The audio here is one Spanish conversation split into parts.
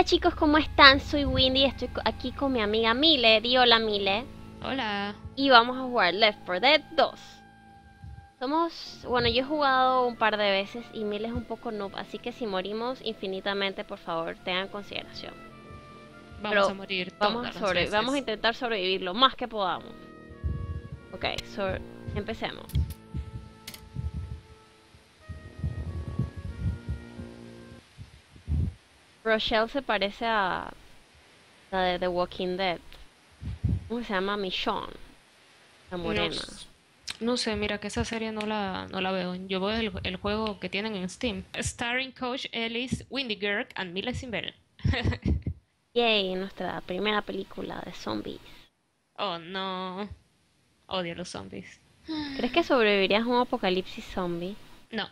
Hola chicos, ¿cómo están? Soy Windy, estoy aquí con mi amiga Mile. Di hola Mile. Hola. Y vamos a jugar Left 4 Dead 2. Somos, bueno, yo he jugado un par de veces y Mile es un poco noob, así que si morimos infinitamente, por favor, tengan consideración. Vamos Pero a morir Vamos a, sobre, vamos a intentar sobrevivir lo más que podamos. Ok, so, empecemos. Rochelle se parece a la de The Walking Dead. ¿Cómo se llama? Michonne. La morena. No sé, mira que esa serie no la, no la veo. Yo veo el, el juego que tienen en Steam. Starring Coach Ellis, Windy Girk and Mila Simbel. Yay, nuestra primera película de zombies. oh no. Odio los zombies. ¿Crees que sobrevivirías a un apocalipsis zombie? No,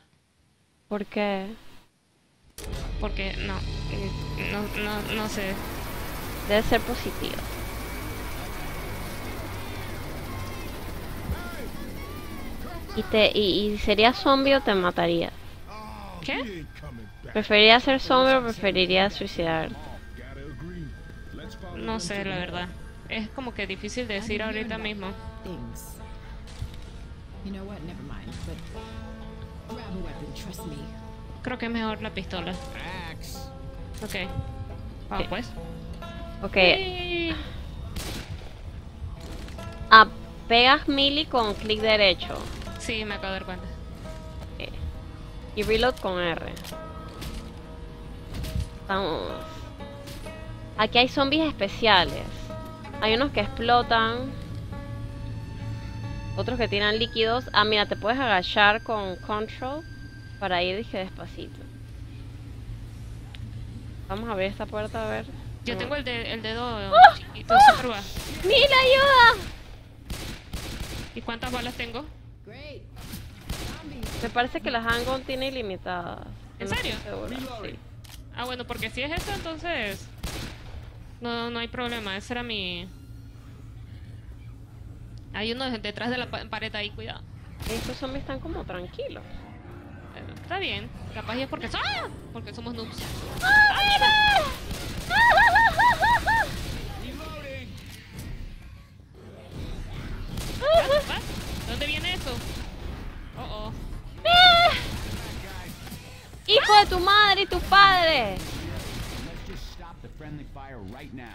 ¿Por qué? Porque no. eh, No, no, no sé. Debe ser positivo. ¿Y, te, y, y serías zombie o te mataría? ¿Qué? ¿Preferirías ser zombie o preferirías suicidar? No sé, la verdad. Es como que difícil decir ahorita mismo. You know what? Never mind. But grab a weapon. Trust me. Creo que es mejor la pistola. Ok. Vamos Ok. pues. Ok, Sí. ah, pegas melee con clic derecho Sí, me acabo de dar cuenta. Ok. y reload con R. Vamos. Aquí hay zombies especiales. Hay unos que explotan. Otros que tiran líquidos. Ah, mira, te puedes agachar con control para ir dije despacito. Vamos a abrir esta puerta a ver. Yo tengo el, de- el dedo ¡Ah! chiquito, bajo. ¡Mira, ayuda! ¿Y cuántas balas tengo? Great. Me parece que las handgun tiene ilimitadas. ¿En No serio? sí. Ah, bueno, porque si es eso, entonces. No, no hay problema. Ese era mi. Hay uno de- detrás de la pa- pared ahí, cuidado. Estos zombies están como tranquilos. Está bien. Capaz y es porque. ¡Ah! Porque somos noobs. ¿Vas? ¿Dónde viene eso? Oh, oh. ¡Hijo de tu madre y tu padre!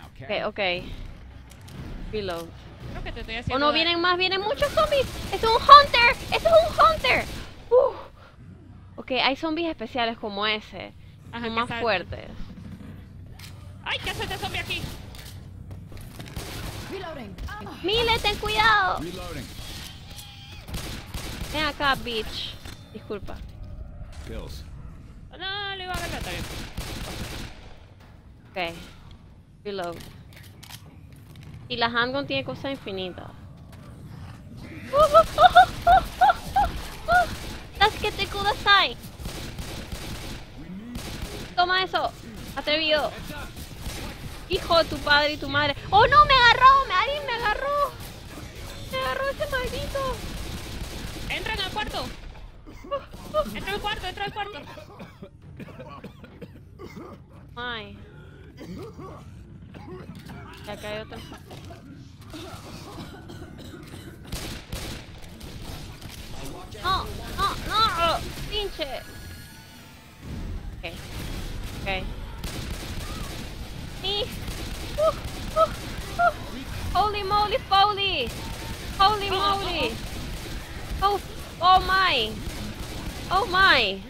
Ok, ok. Reload. Creo que te estoy ¡Oh haciendo. no, vienen más! ¡Vienen muchos zombies! ¡Es un hunter! ¡Es un hunter! Ok, hay zombies especiales como ese. Ajá, Son más saltan. fuertes. ¡Ay, qué hace este zombie aquí! Reloading. Ah. ¡Mile, ten cuidado! Reloading. Ven acá, bitch. Disculpa. Kills. No, le iba a agarrar también. Ok. Reload. Y la handgun tiene cosas infinitas. ¡Tasquete kudasai! Toma eso, atrevido. Hijo de tu padre y tu madre. ¡Oh no! ¡Me agarró! ¡Me alguien me agarró! ¡Me agarró ese maldito! ¡Entran al cuarto! ¡Entra al cuarto! ¡Entra al cuarto! Ay. Y acá hay otro. No, no, no, pinche. Ok, ok. Sí. Uh, uh, uh. Holy moly foley. Holy Oh, oh, moly. Oh, oh my. Oh my.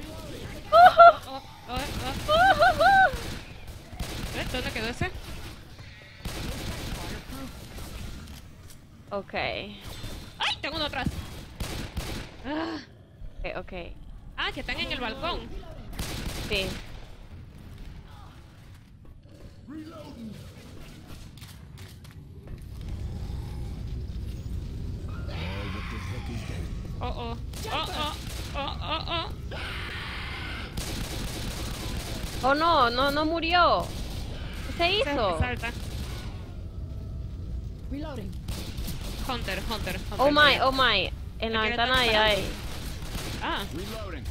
Oh no, no, no murió. ¿Qué se hizo? salta. Reloading. Hunter, Hunter, Hunter. Oh my, oh my. En la ¿Me quiere ventana ahí hay. Ah, Reloading.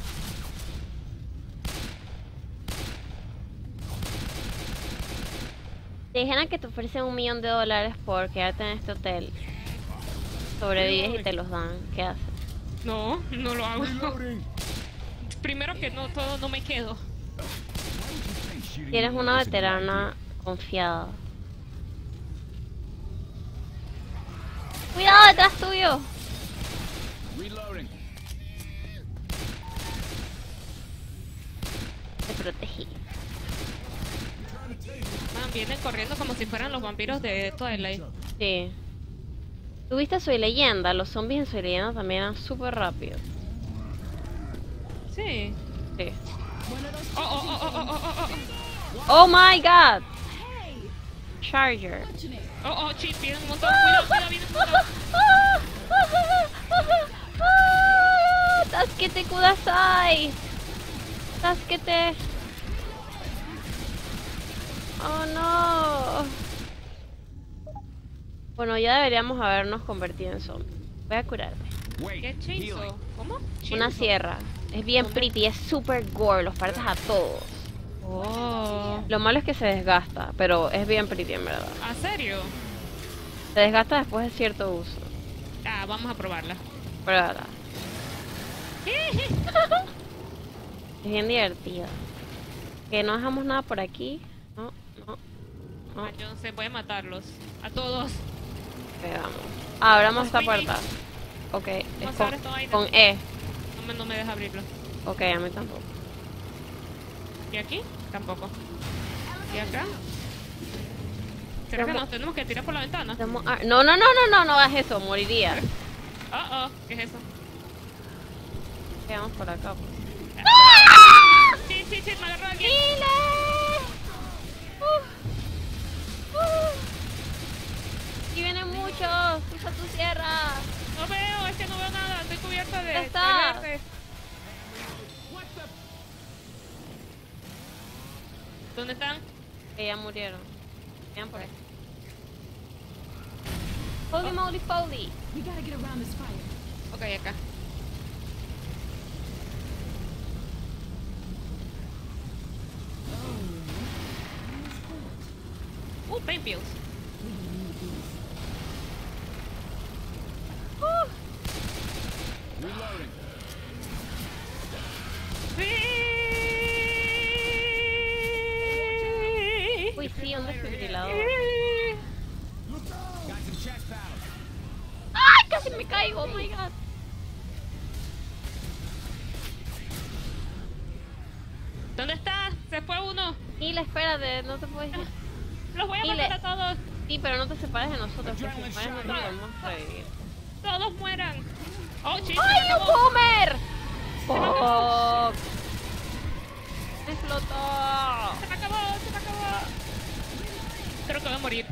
Te dijeran que te ofrecen un millón de dólares por quedarte en este hotel. Sobrevives y te los dan. ¿Qué haces? No, no lo hago. Primero que no, todo no me quedo. Si eres una veterana confiada. ¡Cuidado detrás tuyo! Reloading. Te protegí. Man, vienen corriendo como si fueran los vampiros de Twilight. Sí. ¿Tuviste Soy Leyenda? Los zombies en Soy Leyenda también eran súper rápidos. Sí. Sí. Oh, oh, oh, oh, oh, oh, oh, ¡Oh my god! Charger. oh, oh, chip, vienen un montón. Cuidado, cuidado, vienen un montón. ¡Tasquete kudasai! ¡Tasquete! ¡Oh no! Bueno, ya deberíamos habernos convertido en zombies. Voy a curarme. ¿Qué chainsaw? ¿Cómo? Una sierra. Es bien pretty, es super gore, los partes a todos. Oh. Lo malo es que se desgasta, pero es bien pretty en verdad. ¿A serio? Se desgasta después de cierto uso. Ah, vamos a probarla. Pruébala. Es bien divertida. Que no dejamos nada por aquí. No, no. No, Ah, yo no sé, voy a matarlos. A todos. pegamos. Ah, abramos esta puerta. Ok, es con E. No me, no me deja abrirlo. Ok, a mí tampoco. ¿Y aquí? Tampoco. ¿Y acá? ¿Será que nos tenemos que tirar por la ventana? Ah, No, no, no, no, no, no hagas eso, moriría. Oh, oh, ¿qué es eso? Quedamos por acá. pues. Sí, sí, sí, me agarró alguien. Y vienen muchos. Usa tu sierra. No veo, es que no veo nada. Estoy cubierta de. Ya está. ¿Dónde están? Que ya murieron. Vean por ahí. Holy moly foley. We gotta get around this fire. Ok, acá. Uh, pain pills. Sí, un desfibrilador. ¡Ay, casi me caigo! Oh my god. ¿Dónde está? Se fue uno. Gila, espérate, no te puedes ir. Los voy a Y matar a todos. Sí, pero no te separes de nosotros, porque si separes no te podemos revivir. Todos mueran. Oh, chis, ¡Ay, un acabó. boomer! ¡Fuck! ¡Me explotó! Se me acabó, se me acabó. Creo que voy a morir.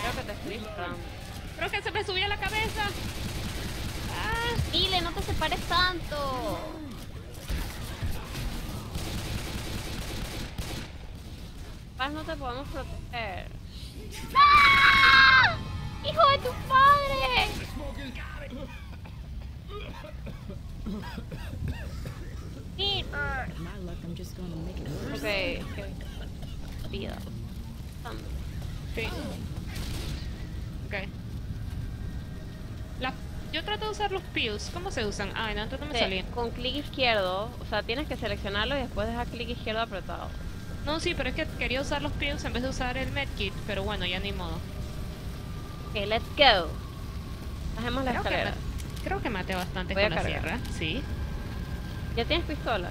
Creo que te estoy disparando. Creo que se me subió la cabeza. Ah, Gile, no te separes tanto. Paz, no te podemos proteger. ¡Ah! ¡Hijo de tu padre! Ok, ok. Vida. Sí. Ok. La- yo trato de usar los pills. ¿Cómo se usan? Ay, no, antes no me Sí, salían. con clic izquierdo, o sea, tienes que seleccionarlo y después dejar clic izquierdo apretado. No, sí, pero es que quería usar los pills en vez de usar el medkit. Pero bueno, ya ni modo. Ok, let's go. Bajemos la Creo que, escalera. creo que maté bastante Voy a con la sierra. Sí, ¿Ya tienes pistola?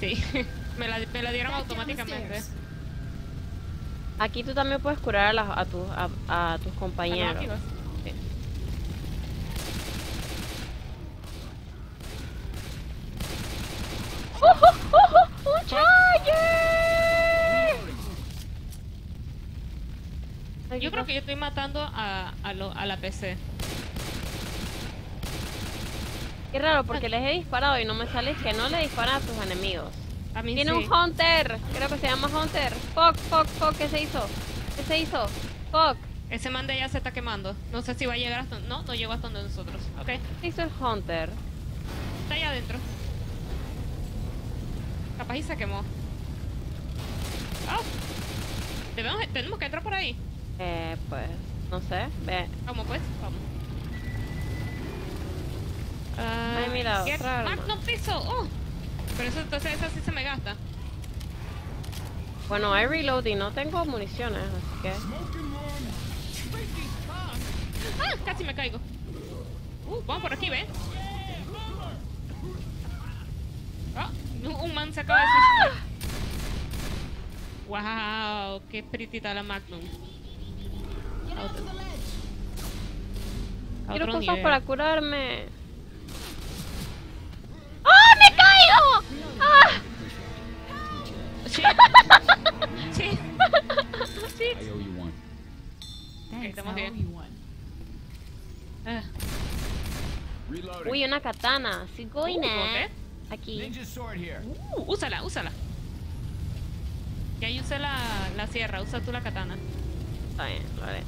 sí. me, la, me la dieron automáticamente. Aquí tú también puedes curar a, las- a, tus- a, a tus Ah, no, compañeros. aquí. ¡Oh, oh, oh, oh! ¡Un charger! Yo creo que yo estoy matando a, a, lo- a la PC. Qué raro, porque les he disparado y no me sale que no le disparan a tus enemigos. A mí Tiene sí. un Hunter, creo que se llama Hunter. Fuck, fuck, fuck, ¿qué se hizo? ¿Qué se hizo? Fuck, Ese man de allá se está quemando. No sé si va a llegar hasta... No, no llegó hasta donde nosotros. Ok, ¿qué hizo el Hunter? está allá adentro. Capaz y se quemó. Debemos, tenemos que entrar por ahí. Eh, pues, no sé. Ve. Vamos pues, vamos. Ah, Ay, mira, otra arma. Magnum piso. Oh. Pero eso entonces esa sí se me gasta. Bueno, hay reload y no tengo municiones, así que. Ah, casi me caigo. Uh, vamos por aquí, ¿ven? Ah, un, man se acaba de suicidar. Wow, qué pretita la Magnum. Quiero cosas nivel. para curarme. Caigo! ¡Ah! Sí. sí. sí. Estamos bien. Ah. Uy, una katana. Sí, uh. ¿dónde? Aquí. Uh, úsala, úsala. Ya yo usé la, la sierra, usa tú la katana. Está bien, lo haré.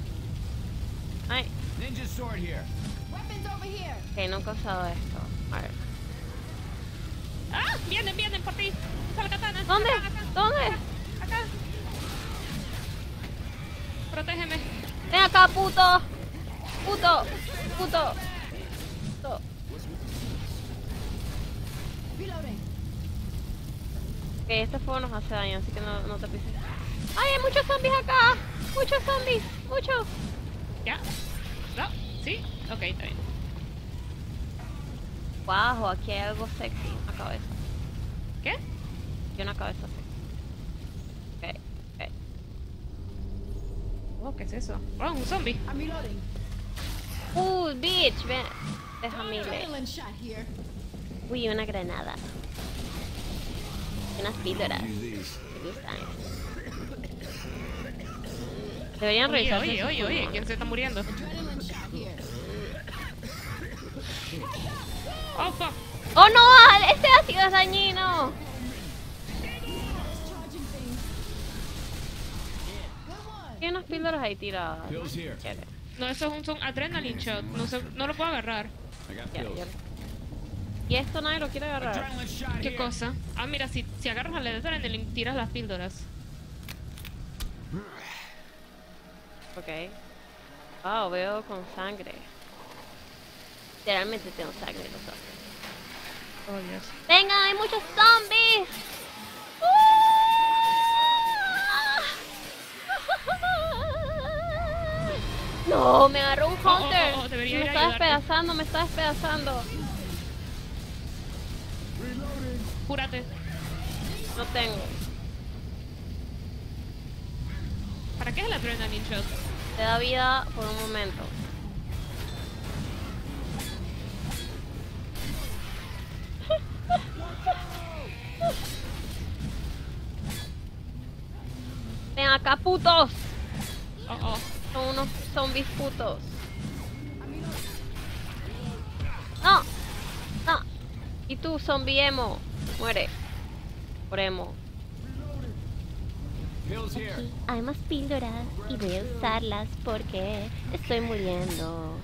Ay, Ninja sword here. Weapons over here. ok, nunca he usado esto. A ver. ¡Ah! Vienen, vienen por ti. Usa la katana. ¿Dónde? Acá, acá, ¿Dónde? acá. Protégeme. Ven acá, puto. Puto. Puto. Puto. Ok, este fuego nos hace daño, así que no, no te pises. ¡Ay, hay muchos zombies acá! ¡Muchos zombies! ¡Muchos! ¿Ya? ¿No? ¿Sí? Ok, está bien. Bajo, aquí hay algo sexy. Una cabeza. ¿Qué? Y una cabeza sexy. Ok, ok. Oh, ¿qué es eso? Oh, un zombie. I'm reloading. Uh, bitch, ven. Déjame here. Uy, una granada. Y unas píldoras. Deberían Oye, revisar. oye, oye, oye, ¿quién se está muriendo? Adrenaline shot here. Oh, fuck. ¡Oh no! ¡Este ácido es dañino! Hay unas píldoras ahí tiradas. No, eso es un son adrenaline shot. No, sé, no lo puedo agarrar. Ya, ya. Y esto nadie lo quiere agarrar. ¿Qué cosa? Ah, mira, si, si agarras al adrenaline, tiras las píldoras. Ok. Wow, veo con sangre. Literalmente tengo sangre en los ojos. Oh, Dios. ¡Venga, hay muchos zombies! No, me agarró un Oh, oh, hunter. oh, debería me ir a está ayudarte. despedazando, me está despedazando. Cúrate. No tengo. ¿Para qué es el adrenaline shot? Te da vida por un momento. Ven acá, putos. Oh, oh. Son unos zombies putos. No. No. Y tú, zombie emo. Muere. Por emo. Hay más píldoras y voy a usarlas porque estoy muriendo.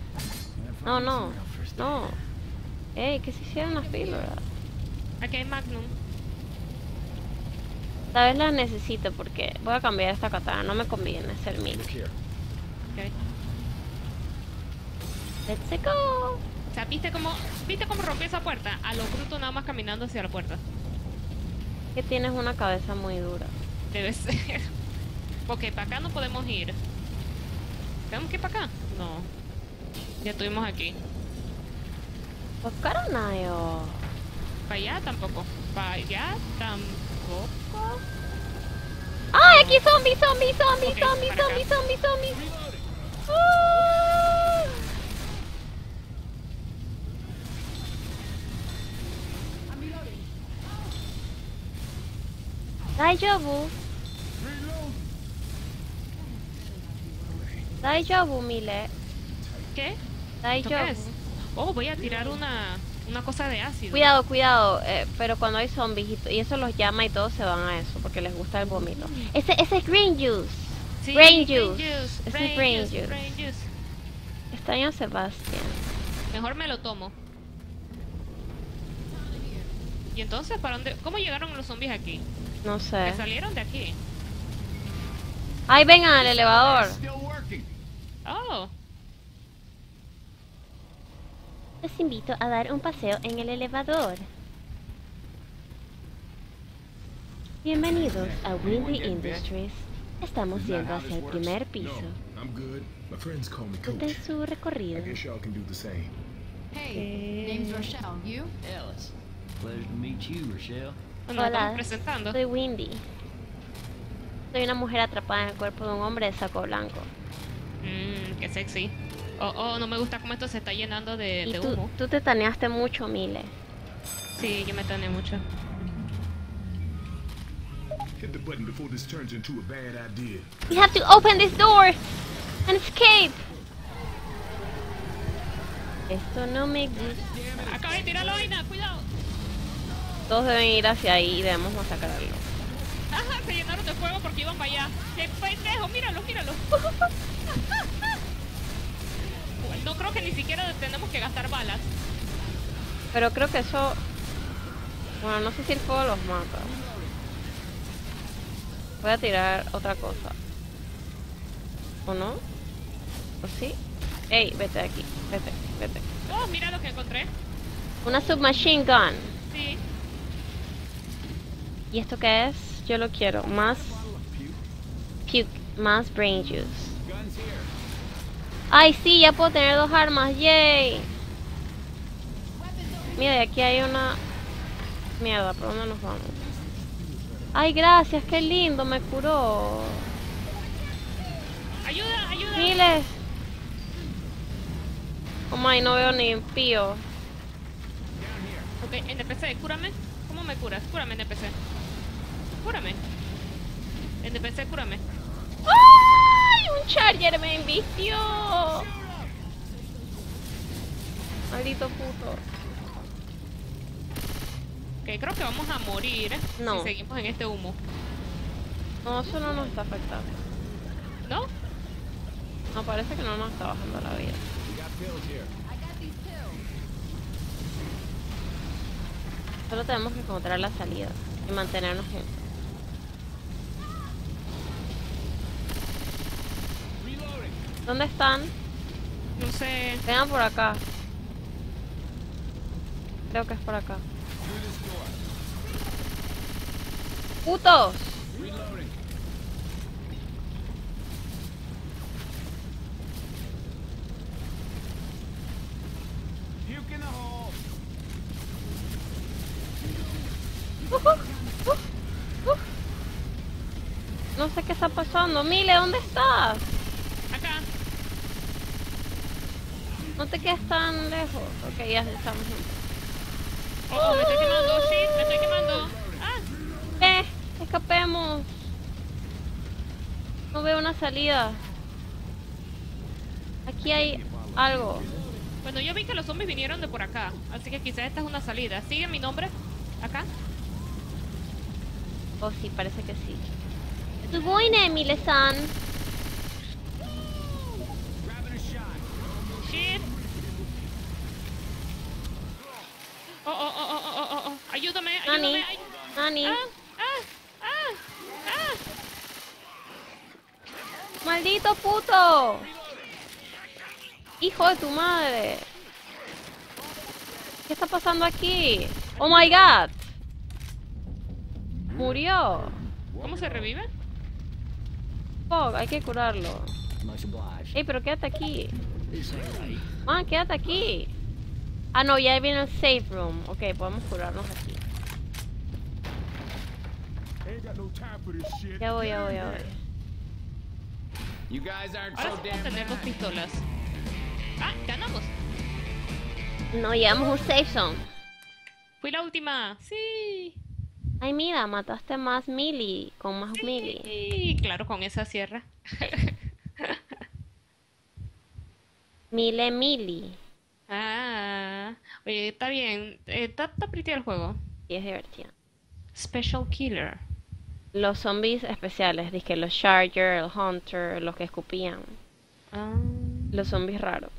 No, no, no. Ey, ¿qué se hicieron las píldoras? Aquí hay Magnum. Tal vez las necesito porque voy a cambiar esta katana. No me conviene ser mil. Look here. Ok. Let's go. O sea, ¿viste cómo, ¿viste cómo rompí esa puerta? A lo bruto nada más caminando hacia la puerta. Que tienes una cabeza muy dura. Debe ser. Ok, para acá no podemos ir. ¿Tenemos que ir para acá? No. Ya estuvimos aquí. Pues caranayo. Para allá tampoco. Para allá tampoco. ¡Ay, aquí zombies, zombies, zombies, Ok, zombies, para acá. zombies, zombies, zombies! Reloading. ¡Ah! Daijoubu, Mile. ¿Qué? ¿Esto Daijoubu. Oh, voy a tirar una, una cosa de ácido. Cuidado, cuidado, eh, pero cuando hay zombies y, eso los llama y todos se van a eso porque les gusta el vómito. Ese, ese es green juice. Sí, Brain brain juice. juice. Ese es brain juice, juice. juice. Extraño a Sebastián. Mejor me lo tomo. ¿Y entonces para dónde? ¿Cómo llegaron los zombies aquí? No sé. Que salieron de aquí. Ay, vengan al elevador. Oh, Los invito a dar un paseo en el elevador. Bienvenidos a Windy Industries. Estamos yendo hacia el primer piso. I'm good. My friends call me Disfruten su I recorrido. Hey, name's Rochelle. You? Ellis. Pleasure to meet you, Rochelle. Hola. Soy Windy. Soy una mujer atrapada en el cuerpo de un hombre de saco blanco. Mmm, qué sexy. Oh, oh, no me gusta cómo esto se está llenando de, Y de tú, humo. tú te taneaste mucho, Mile. Sí, yo me tané mucho. Hit the button before this turns into a bad idea. We have to open this door and escape. Esto no me gusta. Acaba de tirar la vaina, cuidado. Todos deben ir hacia ahí y debemos masacrarlo. Ajá, se llenaron de fuego porque iban para allá. ¡Qué pendejo! Míralo, míralo. No creo que ni siquiera tenemos que gastar balas. Pero creo que eso... Bueno, no sé si el fuego los mata. Voy a tirar otra cosa. ¿O no? ¿O sí? Ey, vete de aquí. Vete, vete. Oh, mira lo que encontré. Una submachine gun. Sí. ¿Y esto qué es? Yo lo quiero. Más... Puke. Más brain juice. Guns here. Ay, sí, ya puedo tener dos armas. Yay. Mira, y aquí hay una... Mierda, ¿por dónde nos vamos? Ay, gracias, qué lindo, me curó. Ayuda, ayuda. Miles. Oh my, no veo ni un pío. Ok, NPC, cúrame. ¿Cómo me curas? Cúrame, NPC. Cúrame. NPC, cúrame. Un charger me invistió. Maldito puto. Ok, creo que vamos a morir No. si seguimos en este humo. No, eso no nos está afectando. ¿No? No, parece que no nos está bajando la vida. Solo tenemos que encontrar la salida y mantenernos juntos. Reloading. ¿Dónde están? No sé. Vengan por acá. Creo que es por acá. ¡Putos! In the hole. No sé qué está pasando. Mile, ¿dónde estás? Acá. No te quedes tan lejos. Ok, ya estamos juntos. Oh, oh, me estoy quemando. Sí, me estoy quemando. Ah, ¡Eh! ¡Escapemos! No veo una salida. Aquí hay algo. bueno, yo vi que los zombies vinieron de por acá. Así que quizás esta es una salida. ¿Sigue mi nombre? Acá. Oh, sí, parece que sí. Suboine, Mile-san. Grabbing a shot. Shit. Oh, oh, oh, oh, oh, oh, oh. Ayúdame, Nani, Nani, Ah, ah, ah, ah. maldito puto. Hijo de tu madre. ¿Qué está pasando aquí? Oh my god. Murió. ¿Cómo se revive? Fuck, hay que curarlo. Ey, pero quédate aquí. Man, quédate aquí. Ah, no, ya viene el safe room. Ok, podemos curarnos aquí. Ya voy, ya voy, ya voy. You guys aren't Ahora so sí tener dos pistolas. Ah, ganamos. No, llegamos a un safe zone. Fui la última. Sí. Ay, mira, mataste más mili, con más mili. Sí, claro, con esa sierra. Mile mili. Ah, oye, está bien. Eh, Está está pretty el juego. Y es divertido. Special Killer. Los zombies especiales, dizque los Charger, el Hunter, los que escupían. Ah, Los zombies raros.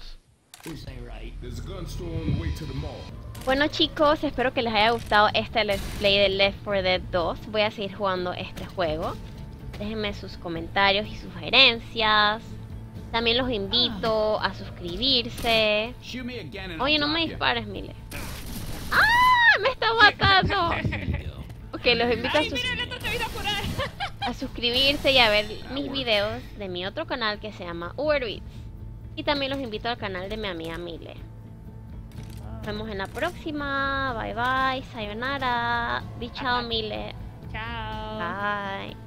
Bueno chicos, espero que les haya gustado este let's play de Left 4 Dead 2. Voy a seguir jugando este juego. Déjenme sus comentarios y sugerencias. También los invito a suscribirse. Oye, no me dispares, Mile. ¡Ah! ¡Me está matando! Ok, los invito a, Ay, sus- mira, esto te vino a curar. A suscribirse y a ver mis videos de mi otro canal que se llama Uber Eats. Y también los invito al canal de mi amiga Mile. Nos vemos en la próxima. Bye bye. Sayonara. Di chao, Mile. Chao. Bye.